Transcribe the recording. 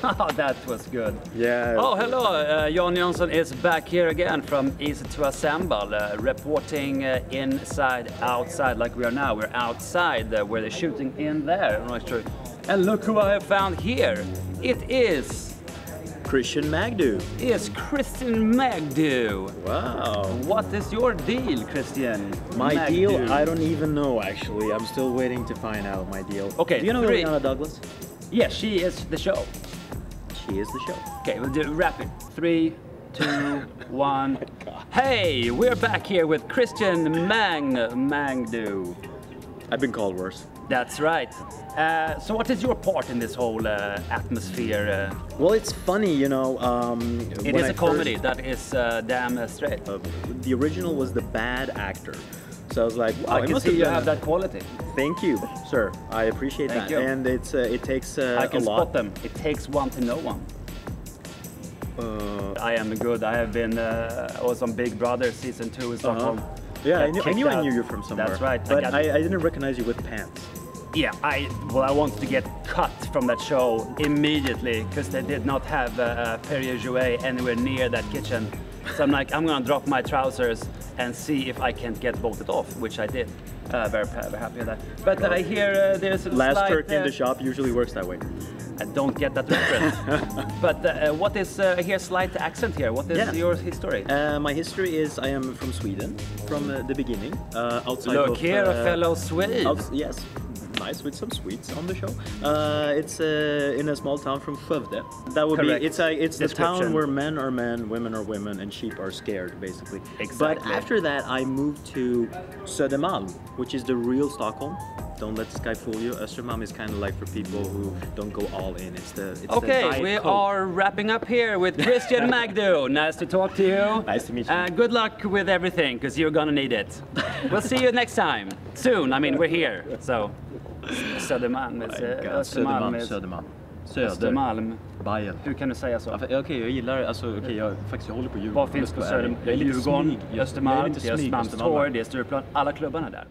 that was good. Yeah. Oh, hello. Uh, Jan Jansson is back here again from Easy to Assemble, uh, reporting uh, inside, outside, like we are now. We're outside uh, where they're shooting in there. And look who I have found here. It is, Christian Magdu. is Christian Magdu. Wow. What is your deal, Christian? My Magdu? deal, I don't even know actually. I'm still waiting to find out my deal. Okay, Do you know three. Illeana Douglas? Yes, she is the show. Is the show. Okay, we'll do it rapid. Three, two, one. God. Hey, we're back here with Christian Mang Mangdu. I've been called worse. That's right. Uh, so, what is your part in this whole uh, atmosphere? Uh, Well, it's funny, you know. Um, it is I a comedy first- that is uh, damn uh, straight. uh, the original was the bad actor. So I was like, wow, I can must see you have that quality. Thank you, sir. I appreciate Thank that. you. And it's uh, it takes uh, I can a lot. spot them. It takes one to know one. Uh, I am good. I have been uh, I was on Big Brother season two in Stockholm. Uh-huh. yeah, I knew, I knew I knew you from somewhere. That's right. But got- I, I didn't recognize you with pants. Yeah, I well, I wanted to get cut from that show immediately because they did not have uh, uh, Perrier Jouet anywhere near that kitchen. So I'm like, I'm gonna drop my trousers and see if I can get voted off, which I did. Uh, very, very happy with that. But I hear uh, there's a Last slight, turkey in uh, the shop usually works that way. I don't get that reference. but uh, what is uh, I hear slight accent here? What is Yeah. your history? Uh, my history is I am from Sweden from uh, the beginning. Uh, outside Look of, here, uh, a fellow Swede. outs- yes, nice with some sweets on the show. Uh, it's uh, in a small town from Skövde. That would Correct. be. It's a. It's the town where men are men, women are women, and sheep are scared, basically. Exactly. But after that, I moved to Södermalm, which is the real Stockholm. Don't let this guy fool you. Östermalm is kind of like for people who don't go all in. It's the. It's Okay, Diet we Coke. are wrapping up here with Christian Magdu. Nice to talk to you. Nice to meet you. Uh, good luck with everything, because you're gonna need it. we'll see you next time. Soon. I mean, we're here. So, Södermalm Uh, Östermalm Södermalm. Södermalm. Söder. Östermalm. Bayern. Hur kan du säga så? Ja, Okej, jag gillar alltså, okej, jag faktiskt jag håller på Djurgården. Vad finns på Jag är Söder? lite Djurgården, Östermalm, Östermalmstorg, Östermalm. det är Stureplan. Alla klubbarna där.